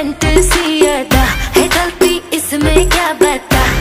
تنتسي